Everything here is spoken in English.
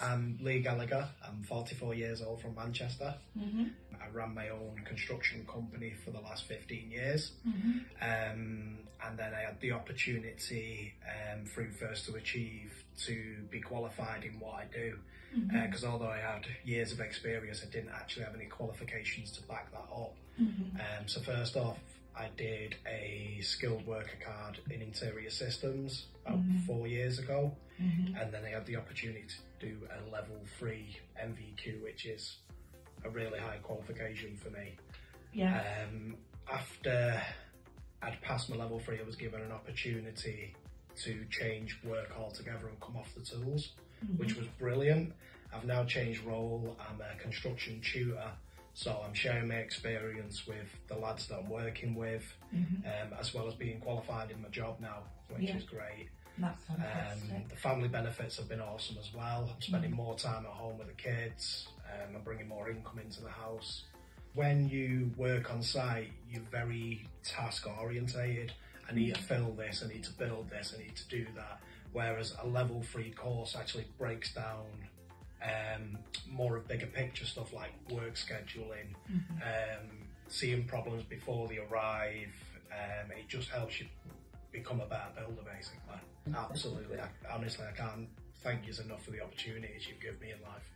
I'm Lee Gallagher. I'm 44 years old from Manchester. Mm-hmm. I ran my own construction company for the last 15 years. Mm-hmm. Um, and then I had the opportunity um, through First to Achieve to be qualified in what I do. Mm-hmm. Because although I had years of experience, I didn't actually have any qualifications to back that up. Mm-hmm. Um, so first off, I did a skilled worker card in interior systems about Mhm. four years ago, Mm-hmm. and then I had the opportunity to do a level three NVQ, which is a really high qualification for me. Yeah. Um, after I'd passed my level three, I was given an opportunity to change work altogether and come off the tools, which was brilliant. I've now changed role. I'm a construction tutor, so I'm sharing my experience with the lads that I'm working with, Mhm. um, as well as being qualified in my job now, which Yeah. is great. That's fantastic. Um, the family benefits have been awesome as well. I'm spending more time at home with the kids. Um, I'm bringing more income into the house. When you work on site, you're very task orientated. I need to fill this, I need to build this, I need to do that. Whereas a level three course actually breaks down um, more of bigger picture stuff like work scheduling, um, seeing problems before they arrive. Um, it just helps you become a better builder, basically. Absolutely. I, honestly, I can't thank you enough for the opportunities you've given me in life.